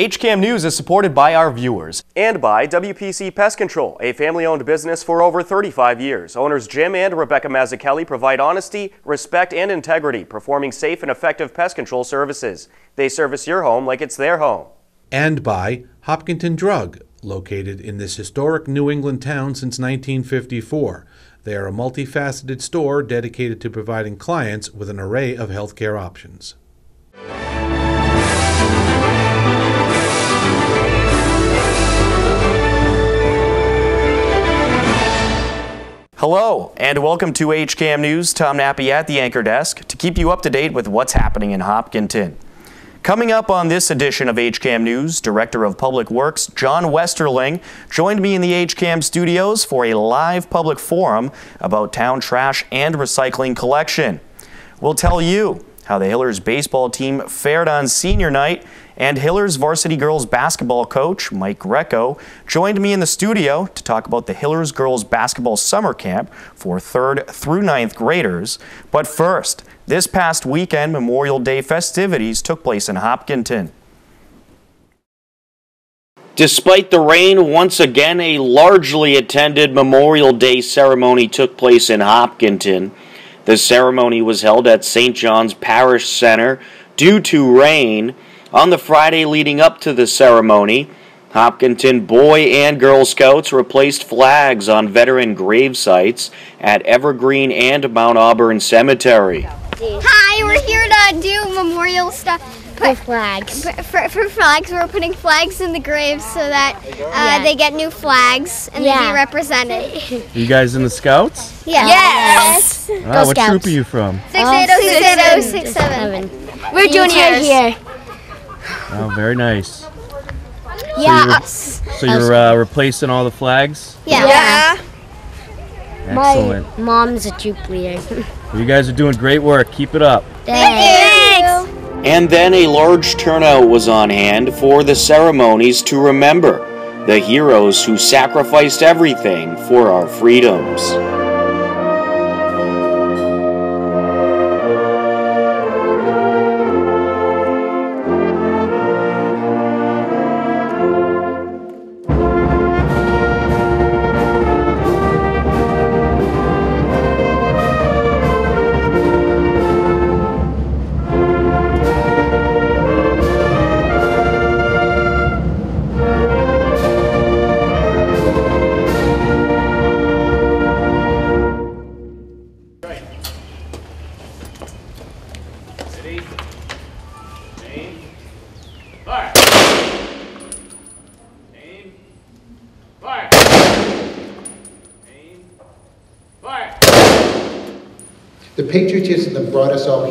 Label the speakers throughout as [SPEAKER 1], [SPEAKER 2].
[SPEAKER 1] HCAM News is supported by our viewers and by WPC Pest Control, a family-owned business for over 35 years. Owners Jim and Rebecca Mazzucchelli provide honesty, respect, and integrity, performing safe and effective pest control services. They service your home like it's their home.
[SPEAKER 2] And by Hopkinton Drug, located in this historic New England town since 1954. They are a multifaceted store dedicated to providing clients with an array of healthcare options.
[SPEAKER 1] Hello, and welcome to HCAM News. Tom Nappy at the anchor desk to keep you up to date with what's happening in Hopkinton. Coming up on this edition of HCAM News, Director of Public Works John Westerling joined me in the HCAM studios for a live public forum about town trash and recycling collection. We'll tell you how the Hillers baseball team fared on senior night and Hillers varsity girls basketball coach Mike Greco joined me in the studio to talk about the Hillers girls basketball summer camp for 3rd through ninth graders. But first, this past weekend Memorial Day festivities took place in Hopkinton.
[SPEAKER 3] Despite the rain, once again a largely attended Memorial Day ceremony took place in Hopkinton. The ceremony was held at St. John's Parish Center due to rain. On the Friday leading up to the ceremony, Hopkinton Boy and Girl Scouts replaced flags on veteran grave sites at Evergreen and Mount Auburn Cemetery.
[SPEAKER 4] Hi, we're here to do memorial stuff.
[SPEAKER 5] For flags.
[SPEAKER 4] For, for, flags, we're putting flags in the graves so that uh,
[SPEAKER 5] Yeah.
[SPEAKER 4] they get new flags and they be represented.
[SPEAKER 6] You guys in the Scouts?
[SPEAKER 4] Yeah.
[SPEAKER 5] Yes.
[SPEAKER 6] Oh,
[SPEAKER 5] Girl
[SPEAKER 6] what
[SPEAKER 5] Scouts.
[SPEAKER 6] troop are you from?
[SPEAKER 4] Six eight oh six eight oh six seven. We're juniors.
[SPEAKER 5] here.
[SPEAKER 6] Oh, very nice.
[SPEAKER 5] Yeah.
[SPEAKER 6] you're-
[SPEAKER 5] uh,
[SPEAKER 6] So you're uh, replacing all the flags?
[SPEAKER 4] Yeah.
[SPEAKER 5] Yeah.
[SPEAKER 6] Excellent.
[SPEAKER 5] My mom's a troop leader.
[SPEAKER 6] Well, you guys are doing great work. Keep it up.
[SPEAKER 4] Thanks.
[SPEAKER 3] And then a large turnout was on hand for the ceremonies to remember the heroes who sacrificed everything for our freedoms.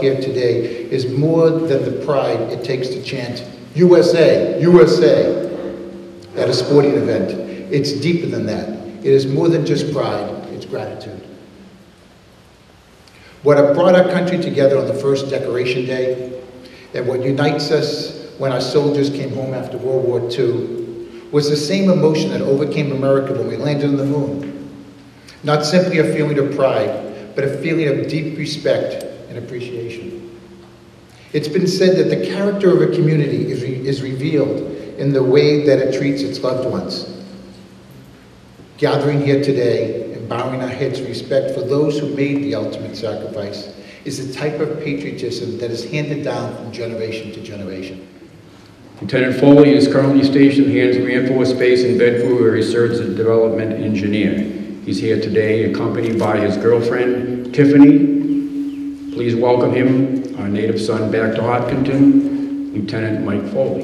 [SPEAKER 7] Here today is more than the pride it takes to chant USA, USA at a sporting event. It's deeper than that. It is more than just pride, it's gratitude. What brought our country together on the first Decoration Day, and what unites us when our soldiers came home after World War II, was the same emotion that overcame America when we landed on the moon. Not simply a feeling of pride, but a feeling of deep respect and appreciation. It's been said that the character of a community is, re- is revealed in the way that it treats its loved ones. Gathering here today and bowing our heads in respect for those who made the ultimate sacrifice is the type of patriotism that is handed down from generation to generation.
[SPEAKER 8] Lieutenant Foley is currently stationed here in the Air Base in Bedford where he serves as a development engineer. He's here today accompanied by his girlfriend Tiffany. Please welcome him, our native son, back to Hopkinton, Lieutenant Mike Foley.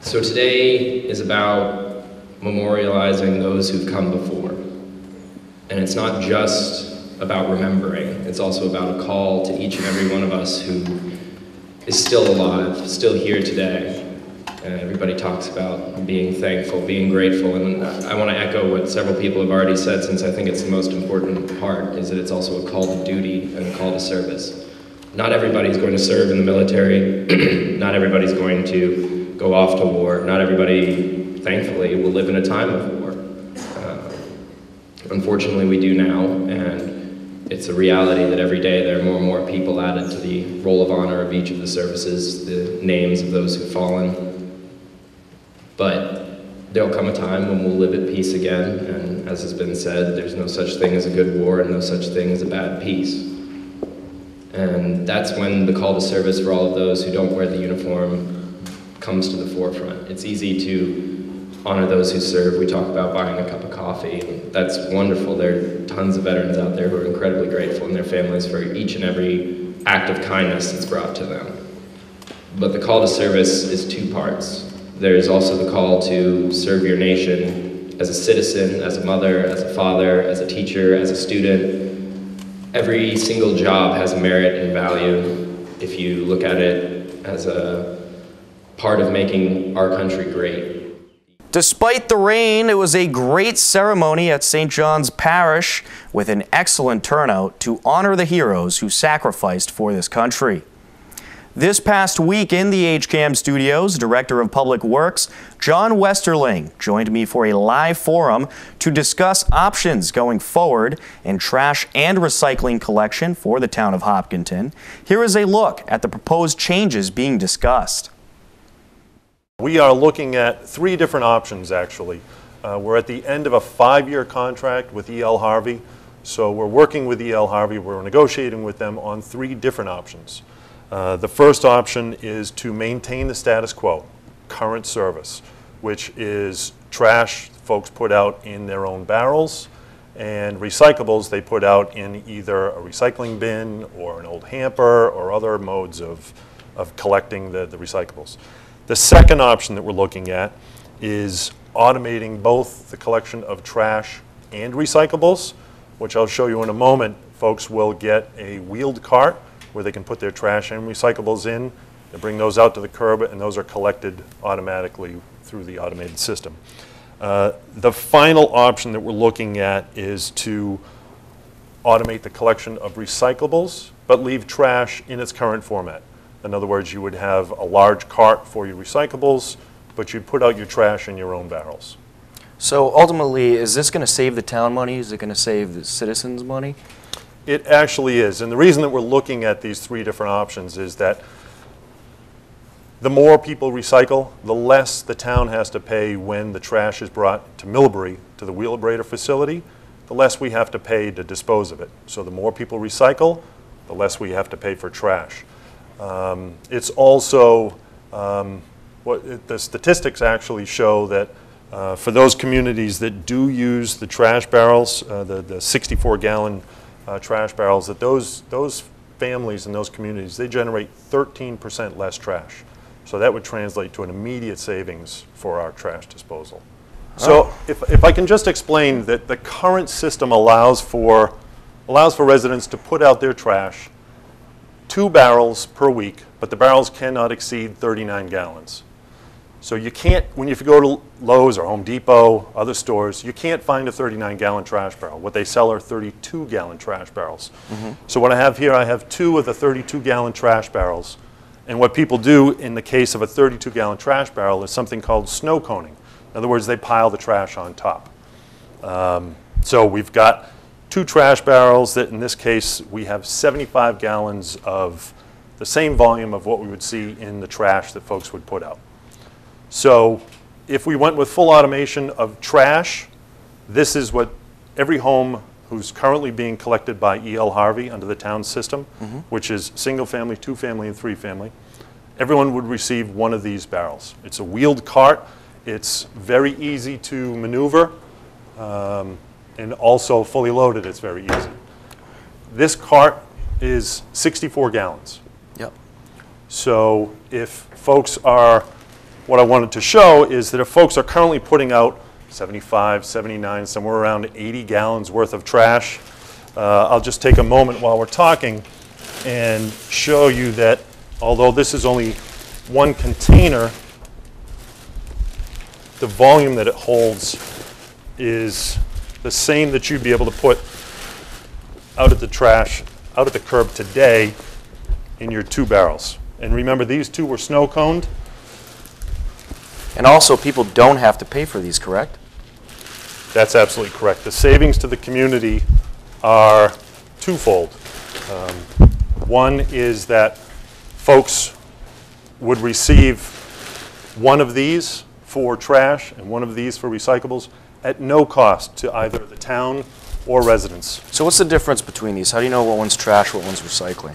[SPEAKER 9] So today is about memorializing those who've come before. And it's not just about remembering, it's also about a call to each and every one of us who is still alive, still here today. And everybody talks about being thankful, being grateful, and I want to echo what several people have already said since I think it's the most important part, is that it's also a call to duty and a call to service. Not everybody's going to serve in the military, not everybody's going to go off to war, not everybody, thankfully, will live in a time of war. Uh, Unfortunately, we do now, and it's a reality that every day there are more and more people added to the roll of honor of each of the services, the names of those who've fallen. But there'll come a time when we'll live at peace again, and as has been said, there's no such thing as a good war and no such thing as a bad peace. And that's when the call to service for all of those who don't wear the uniform comes to the forefront. It's easy to honor those who serve. We talk about buying a cup of coffee, and that's wonderful. There are tons of veterans out there who are incredibly grateful and their families for each and every act of kindness that's brought to them. But the call to service is two parts. There's also the call to serve your nation as a citizen, as a mother, as a father, as a teacher, as a student, every single job has merit and value if you look at it as a part of making our country great.
[SPEAKER 1] Despite the rain, it was a great ceremony at St. John's Parish with an excellent turnout to honor the heroes who sacrificed for this country. This past week in the HCAM studios, Director of Public Works John Westerling joined me for a live forum to discuss options going forward in trash and recycling collection for the town of Hopkinton. Here is a look at the proposed changes being discussed.
[SPEAKER 10] We are looking at three different options actually. Uh, we're at the end of a five-year contract with E.L. Harvey, so we're working with E.L. Harvey, we're negotiating with them on three different options. Uh, the first option is to maintain the status quo, current service, which is trash folks put out in their own barrels and recyclables they put out in either a recycling bin or an old hamper or other modes of, of collecting the, the recyclables. The second option that we're looking at is automating both the collection of trash and recyclables, which I'll show you in a moment. Folks will get a wheeled cart where they can put their trash and recyclables in. They bring those out to the curb, and those are collected automatically through the automated system. Uh, the final option that we're looking at is to automate the collection of recyclables, but leave trash in its current format. In other words, you would have a large cart for your recyclables, but you'd put out your trash in your own barrels.
[SPEAKER 1] So ultimately, is this going to save the town money? Is it going to save the citizens money?
[SPEAKER 10] It actually is. And the reason that we're looking at these three different options is that the more people recycle, the less the town has to pay when the trash is brought to Millbury, to the Wheelabrator facility, the less we have to pay to dispose of it. So the more people recycle, the less we have to pay for trash. Um, it's also, um, what it, the statistics actually show that uh, for those communities that do use the trash barrels, uh, the, the 64 gallon uh, trash barrels, that those, those families in those communities, they generate 13% less trash. So that would translate to an immediate savings for our trash disposal. So
[SPEAKER 1] Oh.
[SPEAKER 10] if, if I can just explain that the current system allows for, allows for residents to put out their trash two barrels per week, but the barrels cannot exceed 39 gallons. So you can't, when you go to Lowe's or Home Depot, other stores, you can't find a 39 gallon trash barrel. What they sell are 32 gallon trash barrels. So what I have here, I have two of the 32 gallon trash barrels. And what people do in the case of a 32 gallon trash barrel is something called snow coning. In other words, they pile the trash on top. Um, so we've got two trash barrels that in this case we have 75 gallons of the same volume of what we would see in the trash that folks would put out. So if we went with full automation of trash, this is what every home who's currently being collected by E.L. Harvey under the town system, which is single family, two family, and three family, everyone would receive one of these barrels. It's a wheeled cart. It's very easy to maneuver, um, and also fully loaded, it's very easy. This cart is 64 gallons.
[SPEAKER 1] Yep.
[SPEAKER 10] So if folks are, what I wanted to show is that if folks are currently putting out 75, 79, somewhere around 80 gallons worth of trash, uh, I'll just take a moment while we're talking and show you that although this is only one container, the volume that it holds is the same that you'd be able to put out at the trash, out at the curb today in your two barrels. And remember, these two were snow coned.
[SPEAKER 1] And also, people don't have to pay for these, correct?
[SPEAKER 10] That's absolutely correct. The savings to the community are twofold. Um, One is that folks would receive one of these for trash and one of these for recyclables at no cost to either the town or residents.
[SPEAKER 1] So what's the difference between these? How do you know what one's trash, what one's recycling?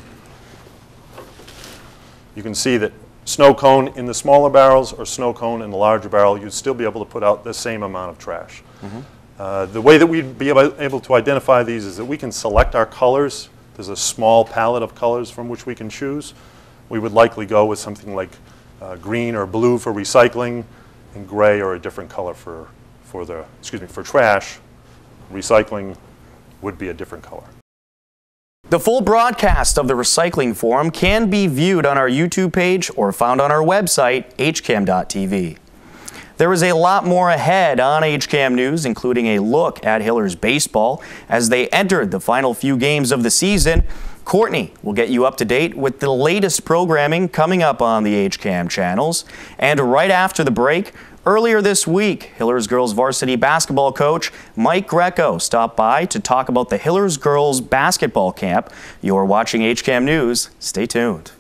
[SPEAKER 10] You can see that snow cone in the smaller barrels or snow cone in the larger barrel, you'd still be able to put out the same amount of trash. Uh, The way that we'd be able able to identify these is that we can select our colors. There's a small palette of colors from which we can choose. We would likely go with something like uh, green or blue for recycling and gray or a different color for, for the, excuse me, for trash. Recycling would be a different color.
[SPEAKER 1] The full broadcast of the Recycling Forum can be viewed on our YouTube page or found on our website, hcam.tv. There is a lot more ahead on HCAM News, including a look at Hillers baseball as they entered the final few games of the season. Courtney will get you up to date with the latest programming coming up on the HCAM channels. And right after the break, earlier this week, Hillers girls varsity basketball coach Mike Greco stopped by to talk about the Hillers girls basketball camp. You're watching HCAM News. Stay tuned.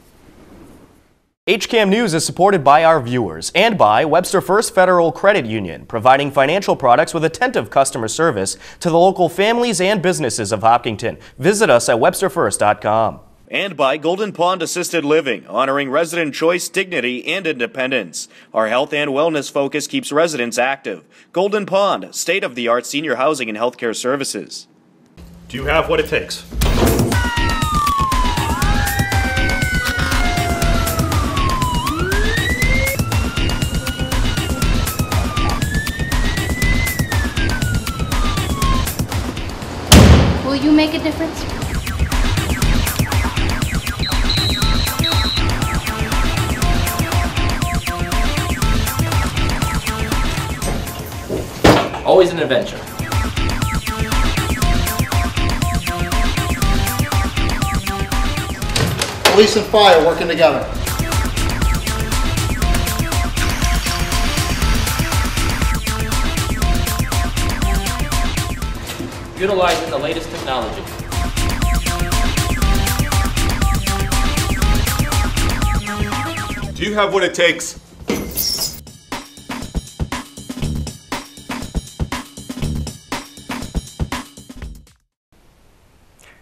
[SPEAKER 1] HCAM News is supported by our viewers and by Webster First Federal Credit Union, providing financial products with attentive customer service to the local families and businesses of Hopkinton. Visit us at websterfirst.com. And by Golden Pond Assisted Living, honoring resident choice, dignity, and independence. Our health and wellness focus keeps residents active. Golden Pond, state of the art senior housing and healthcare services.
[SPEAKER 10] Do you have what it takes?
[SPEAKER 11] Will you make a difference?
[SPEAKER 9] Always an adventure.
[SPEAKER 7] Police and fire working together.
[SPEAKER 9] Utilizing the latest technology.
[SPEAKER 12] Do you have what it takes?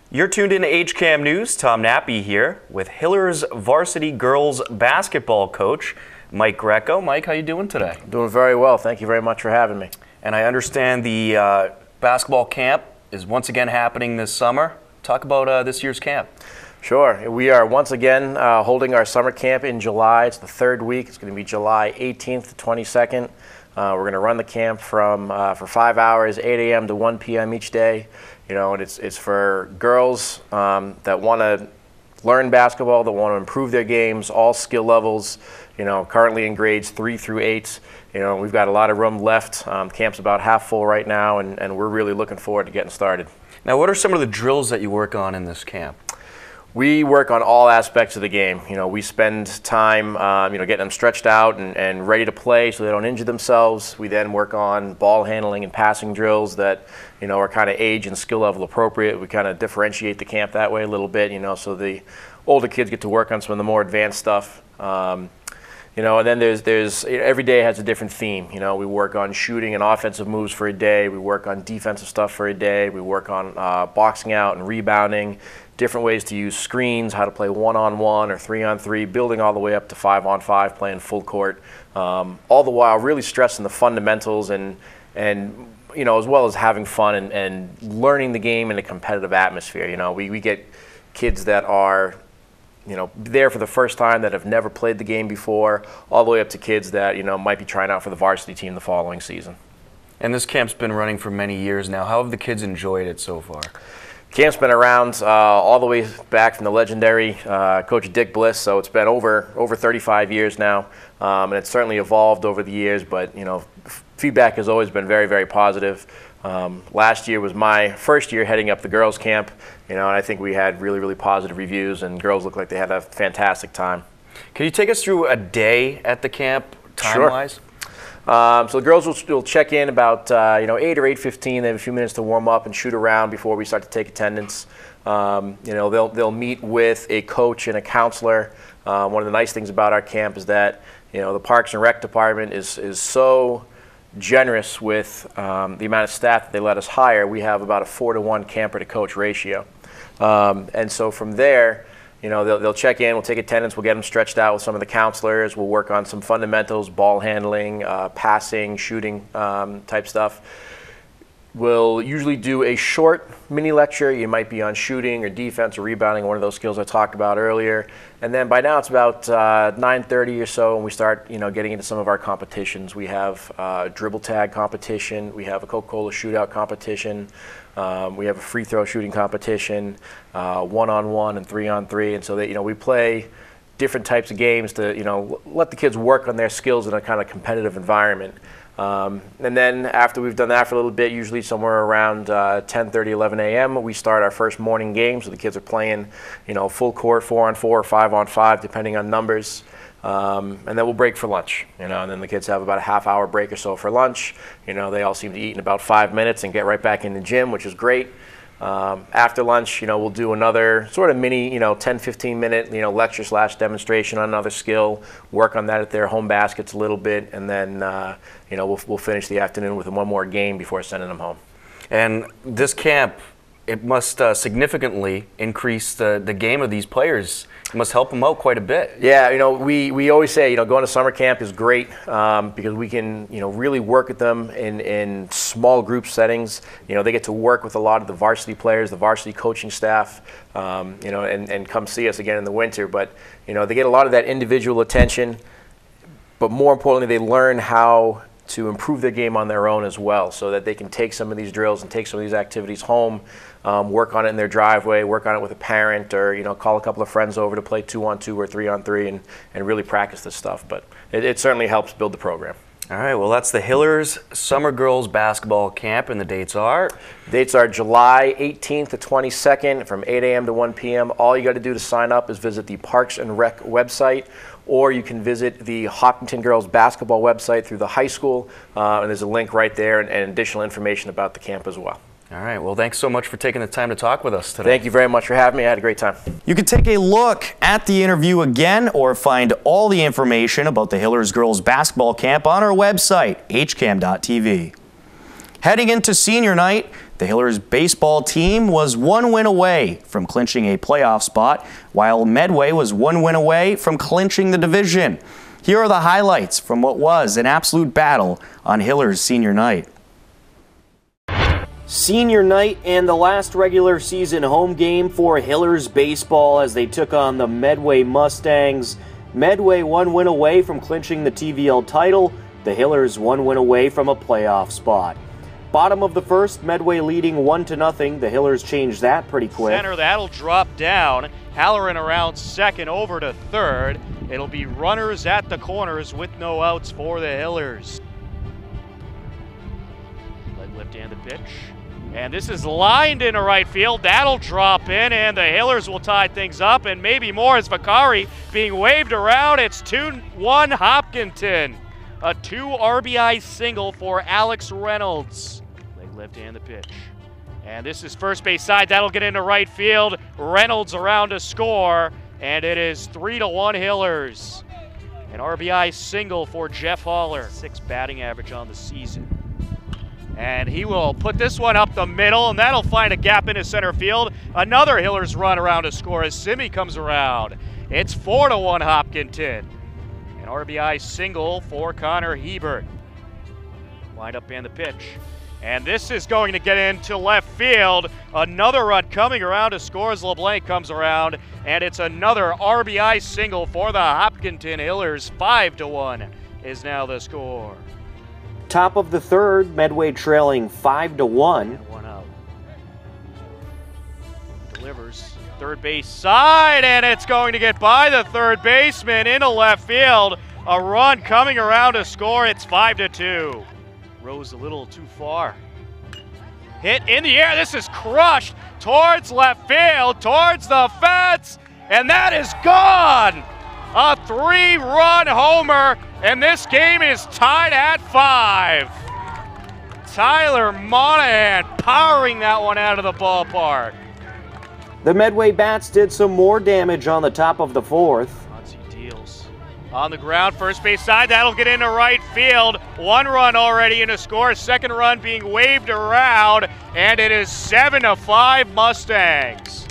[SPEAKER 1] You're tuned in to HCAM News. Tom Nappy here with Hillers varsity girls basketball coach Mike Greco. Mike, how you doing today?
[SPEAKER 13] Doing very well. Thank you very much for having me.
[SPEAKER 1] And I understand the uh, basketball camp is once again happening this summer. Talk about uh, this year's camp.
[SPEAKER 13] Sure. We are once again uh, holding our summer camp in July. It's the third week. It's going to be July 18th to 22nd. Uh, we're going to run the camp from uh, for five hours, 8 a.m. to 1 p.m. each day. You know, and it's it's for girls um, that want to learn basketball, that want to improve their games, all skill levels. You know, currently in grades three through eight. You know, we've got a lot of room left. Um, camp's about half full right now, and, and we're really looking forward to getting started.
[SPEAKER 1] Now, what are some of the drills that you work on in this camp?
[SPEAKER 13] We work on all aspects of the game. You know, we spend time, um, you know, getting them stretched out and, and ready to play so they don't injure themselves. We then work on ball handling and passing drills that, you know, are kind of age and skill level appropriate. We kind of differentiate the camp that way a little bit, you know, so the older kids get to work on some of the more advanced stuff. Um, you know, and then there's there's every day has a different theme. You know, we work on shooting and offensive moves for a day. We work on defensive stuff for a day. We work on uh, boxing out and rebounding, different ways to use screens, how to play one on one or three on three, building all the way up to five on five, playing full court. Um, all the while, really stressing the fundamentals and and you know, as well as having fun and, and learning the game in a competitive atmosphere. You know, we, we get kids that are you know, there for the first time that have never played the game before, all the way up to kids that, you know, might be trying out for the varsity team the following season.
[SPEAKER 1] And this camp's been running for many years now. How have the kids enjoyed it so far?
[SPEAKER 13] Camp's been around uh, all the way back from the legendary uh, Coach Dick Bliss, so it's been over over 35 years now, um, and it's certainly evolved over the years. But you know, f- feedback has always been very, very positive. Um, last year was my first year heading up the girls' camp, you know, and I think we had really, really positive reviews, and girls looked like they had a fantastic time.
[SPEAKER 1] Can you take us through a day at the camp, time-wise?
[SPEAKER 13] Sure. Um, so the girls will, will check in about uh, you know 8 or 8:15. They have a few minutes to warm up and shoot around before we start to take attendance. Um, you know they'll they'll meet with a coach and a counselor. Um, one of the nice things about our camp is that you know the Parks and Rec department is is so generous with um, the amount of staff that they let us hire. We have about a four to one camper to coach ratio, um, and so from there you know, they'll, they'll check in, we'll take attendance, we'll get them stretched out with some of the counselors, we'll work on some fundamentals, ball handling, uh, passing, shooting um, type stuff. We'll usually do a short mini lecture. You might be on shooting or defense or rebounding, one of those skills I talked about earlier. And then by now it's about uh, 9:30 or so, and we start, you know, getting into some of our competitions. We have uh, dribble tag competition. We have a Coca-Cola shootout competition. Um, we have a free throw shooting competition, uh, one-on-one and three-on-three, and so that you know we play different types of games to you know let the kids work on their skills in a kind of competitive environment. Um, and then after we've done that for a little bit, usually somewhere around uh, 10:30, 11 a.m., we start our first morning game. So the kids are playing, you know, full court, four on four, or five on five, depending on numbers. Um, and then we'll break for lunch, you know, and then the kids have about a half hour break or so for lunch. You know, they all seem to eat in about five minutes and get right back in the gym, which is great. Um, after lunch, you know, we'll do another sort of mini, you know, 10, 15 minute, you know, lecture slash demonstration on another skill, work on that at their home baskets a little bit, and then, uh, you know, we'll, we'll finish the afternoon with one more game before sending them home.
[SPEAKER 1] And this camp, it must uh, significantly increase the, the game of these players. It must help them out quite a bit.
[SPEAKER 13] Yeah, you know, we, we always say, you know, going to summer camp is great um, because we can, you know, really work with them in, in small group settings. You know, they get to work with a lot of the varsity players, the varsity coaching staff, um, you know, and, and come see us again in the winter. But, you know, they get a lot of that individual attention. But more importantly, they learn how to improve their game on their own as well so that they can take some of these drills and take some of these activities home um, work on it in their driveway, work on it with a parent, or you know, call a couple of friends over to play two on two or three on three, and, and really practice this stuff. But it, it certainly helps build the program.
[SPEAKER 1] All right, well, that's the Hillers Summer Girls Basketball Camp, and the dates are?
[SPEAKER 13] Dates are July 18th to 22nd from 8 a.m. to 1 p.m. All you got to do to sign up is visit the Parks and Rec website, or you can visit the Hopkinton Girls Basketball website through the high school, uh, and there's a link right there and, and additional information about the camp as well.
[SPEAKER 1] All right. Well, thanks so much for taking the time to talk with us today.
[SPEAKER 13] Thank you very much for having me. I had a great time.
[SPEAKER 1] You can take a look at the interview again or find all the information about the Hillers Girls Basketball Camp on our website, hcam.tv. Heading into senior night, the Hillers baseball team was one win away from clinching a playoff spot, while Medway was one win away from clinching the division. Here are the highlights from what was an absolute battle on Hillers senior night. Senior night and the last regular season home game for Hillers baseball as they took on the Medway Mustangs. Medway one win away from clinching the TVL title. The Hillers one win away from a playoff spot. Bottom of the first, Medway leading one to nothing. The Hillers change that pretty quick.
[SPEAKER 11] Center, that'll drop down. Halloran around second over to third. It'll be runners at the corners with no outs for the Hillers. Led left and the pitch. And this is lined into right field. That'll drop in, and the Hillers will tie things up, and maybe more as Vakari being waved around. It's 2 1 Hopkinton. A two RBI single for Alex Reynolds. Left hand the pitch. And this is first base side. That'll get into right field. Reynolds around to score, and it is 3 to 1 Hillers. An RBI single for Jeff Haller. Six batting average on the season. And he will put this one up the middle, and that'll find a gap into center field. Another Hillers run around to score as Simi comes around. It's 4 to 1 Hopkinton. An RBI single for Connor Hebert. Wind up and the pitch. And this is going to get into left field. Another run coming around to score as LeBlanc comes around. And it's another RBI single for the Hopkinton Hillers. 5 to 1 is now the score.
[SPEAKER 1] Top of the third, Medway trailing 5 to 1.
[SPEAKER 11] And One out. Delivers third base side, and it's going to get by the third baseman into left field. A run coming around to score. It's 5 to 2. Rose a little too far. Hit in the air. This is crushed towards left field, towards the fence, and that is gone. a three run homer, and this game is tied at five. Tyler Monahan powering that one out of the ballpark.
[SPEAKER 1] The Medway Bats did some more damage on the top of the fourth.
[SPEAKER 11] On the ground, first base side, that'll get into right field. One run already in a score, second run being waved around, and it is 7 to 5 Mustangs.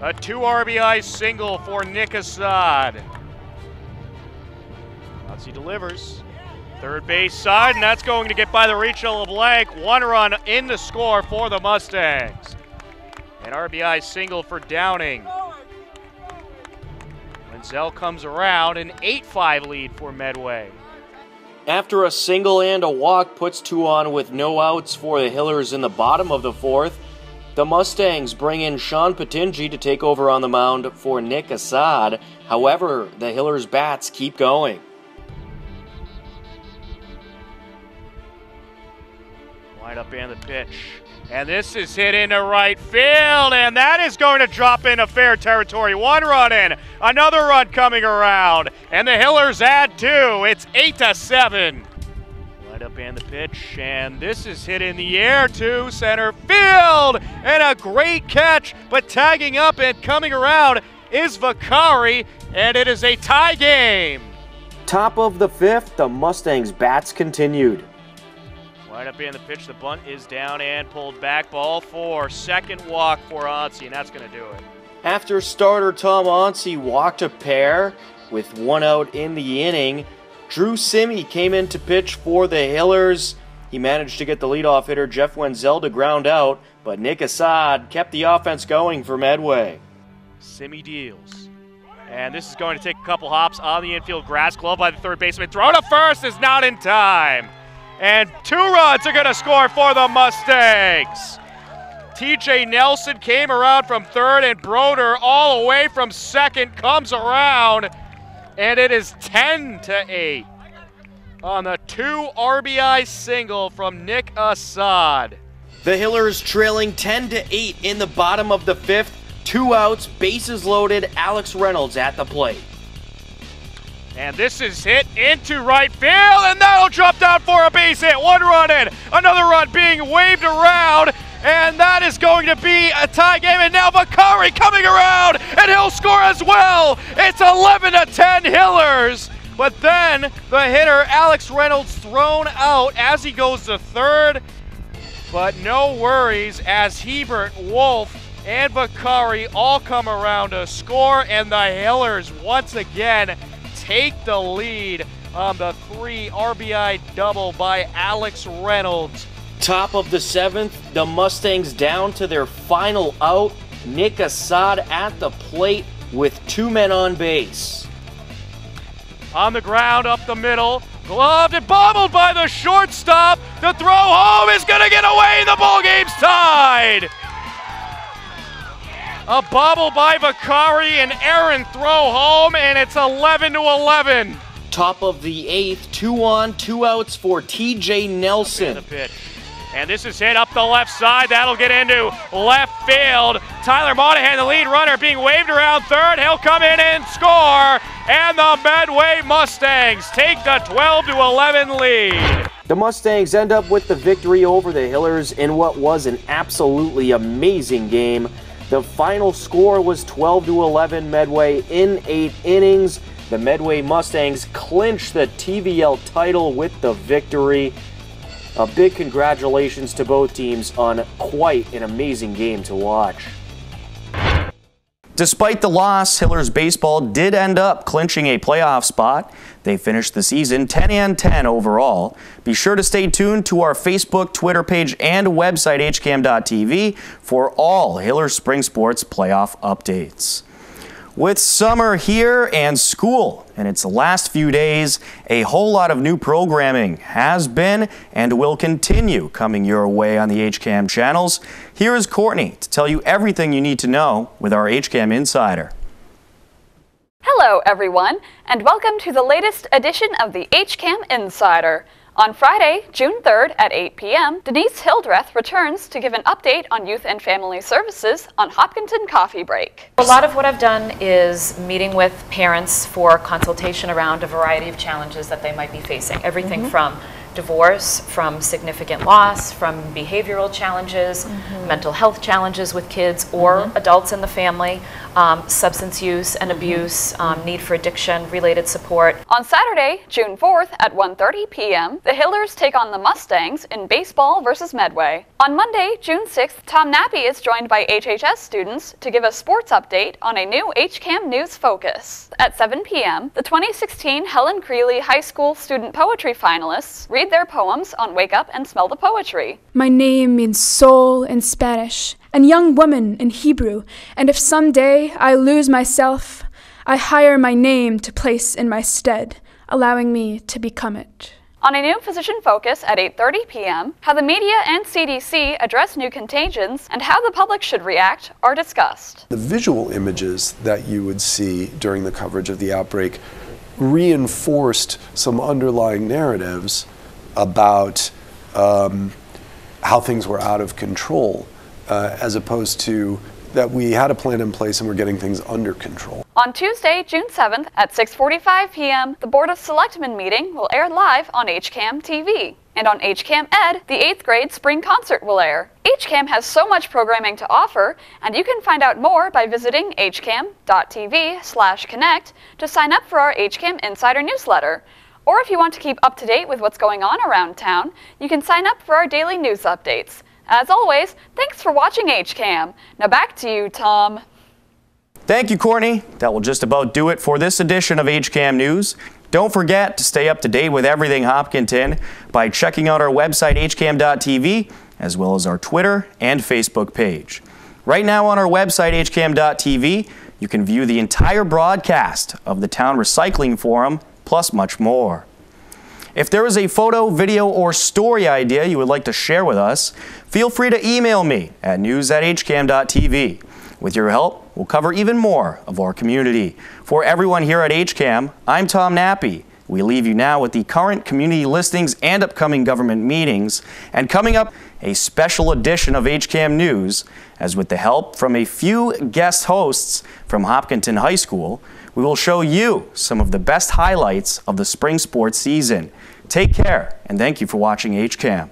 [SPEAKER 11] A two RBI single for Nick Assad. Nazi delivers. Third base side, and that's going to get by the reach of LeBlanc. One run in the score for the Mustangs. An RBI single for Downing. Wenzel comes around, an 8 5 lead for Medway.
[SPEAKER 1] After a single and a walk puts two on with no outs for the Hillers in the bottom of the fourth, the Mustangs bring in Sean Patinji to take over on the mound for Nick Assad. However, the Hillers bats keep going.
[SPEAKER 11] Line up and the pitch. And this is hit into right field, and that is going to drop into fair territory. One run in, another run coming around, and the Hillers add two. It's eight to seven. Line up and the pitch, and this is hit in the air to center field, and a great catch, but tagging up and coming around is Vakari, and it is a tie game.
[SPEAKER 1] Top of the fifth, the Mustangs bats continued.
[SPEAKER 11] Right up in the pitch, the bunt is down and pulled back. Ball four, second walk for Onsi, and that's going to do it.
[SPEAKER 1] After starter Tom Onsi walked a pair with one out in the inning, Drew Simi came in to pitch for the Hillers. He managed to get the leadoff hitter Jeff Wenzel to ground out, but Nick Assad kept the offense going for Medway.
[SPEAKER 11] Simi deals. And this is going to take a couple hops on the infield grass. Glove by the third baseman. Throw to first is not in time. And two runs are going to score for the Mustangs. TJ Nelson came around from third, and Broder all the way from second comes around, and it is 10 to 8 on the two RBI single from Nick Assad.
[SPEAKER 1] The Hillers trailing 10 to 8 in the bottom of the fifth. Two outs, bases loaded. Alex Reynolds at the plate.
[SPEAKER 11] And this is hit into right field, and that'll drop down for a base hit. One run in, another run being waved around, and that is going to be a tie game. And now Bakari coming around, and he'll score as well. It's 11 to 10 Hillers. But then the hitter, Alex Reynolds, thrown out as he goes to third. But no worries as Hebert, Wolf, and Bakari all come around to score, and the Hillers once again take the lead on the three RBI double by Alex Reynolds.
[SPEAKER 1] Top of the seventh, the Mustangs down to their final out. Nick Assad at the plate with two men on base.
[SPEAKER 11] On the ground, up the middle, gloved and bobbled by the shortstop. The throw home is going to get away. The ball game's tied. A bobble by Vakari and Aaron throw home, and it's 11 to 11.
[SPEAKER 1] Top of the eighth, two on, two outs for TJ Nelson.
[SPEAKER 11] The. And this is hit up the left side. That'll get into left field. Tyler Monahan, the lead runner, being waved around third. He'll come in and score. And the Medway Mustangs take the 12 to 11 lead.
[SPEAKER 1] The Mustangs end up with the victory over the Hillers in what was an absolutely amazing game. The final score was 12 to 11 Medway in eight innings. The Medway Mustangs clinch the TVL title with the victory. A big congratulations to both teams on quite an amazing game to watch. Despite the loss, Hillers baseball did end up clinching a playoff spot. They finished the season 10 and 10 overall. Be sure to stay tuned to our Facebook, Twitter page, and website hcam.tv for all Hillers Spring Sports playoff updates. With summer here and school in its last few days, a whole lot of new programming has been and will continue coming your way on the HCAM channels. Here is Courtney to tell you everything you need to know with our HCAM Insider.
[SPEAKER 14] Hello, everyone, and welcome to the latest edition of the HCAM Insider. On Friday, June 3rd at 8 p.m., Denise Hildreth returns to give an update on Youth and Family Services on Hopkinton Coffee Break.
[SPEAKER 15] A lot of what I've done is meeting with parents for consultation around a variety of challenges that they might be facing. Everything
[SPEAKER 14] Mhm.
[SPEAKER 15] from divorce, from significant loss, from behavioral challenges,
[SPEAKER 14] Mhm.
[SPEAKER 15] mental health challenges with kids or adults in the family, um, substance use and abuse, um, need for addiction related support.
[SPEAKER 14] On Saturday, June 4th at 1:30 p.m., the Hillers take on the Mustangs in baseball versus Medway. On Monday, June 6th, Tom Nappy is joined by HHS students to give a sports update on a new HCAM News Focus. At 7 p.m., the 2016 Helen Creeley High School Student Poetry finalists read their poems on Wake Up and Smell the Poetry.
[SPEAKER 16] My name means soul in Spanish and young woman in Hebrew, and if someday I lose myself, I hire my name to place in my stead, allowing me to become it.
[SPEAKER 14] On a new physician focus at 8:30 p.m., how the media and CDC address new contagions and how the public should react are discussed.
[SPEAKER 17] The visual images that you would see during the coverage of the outbreak reinforced some underlying narratives about um, how things were out of control, uh, as opposed to that we had a plan in place and we're getting things under control.
[SPEAKER 14] On Tuesday, June 7th at 6:45 p.m., the Board of Selectmen meeting will air live on HCAM TV. And on HCAM Ed, the 8th grade spring concert will air. HCAM has so much programming to offer, and you can find out more by visiting hcam.tv/connect to sign up for our HCAM Insider newsletter. Or if you want to keep up to date with what's going on around town, you can sign up for our daily news updates. As always, thanks for watching HCAM. Now back to you, Tom.
[SPEAKER 1] Thank you, Courtney. That will just about do it for this edition of HCAM News. Don't forget to stay up to date with everything Hopkinton by checking out our website, hcam.tv, as well as our Twitter and Facebook page. Right now on our website, hcam.tv, you can view the entire broadcast of the Town Recycling Forum, plus much more. If there is a photo, video, or story idea you would like to share with us, feel free to email me at news at hcam.tv. With your help, we'll cover even more of our community. For everyone here at HCAM, I'm Tom Nappy. We leave you now with the current community listings and upcoming government meetings. And coming up, a special edition of HCAM News, as with the help from a few guest hosts from Hopkinton High School, we will show you some of the best highlights of the spring sports season. Take care, and thank you for watching HCAM.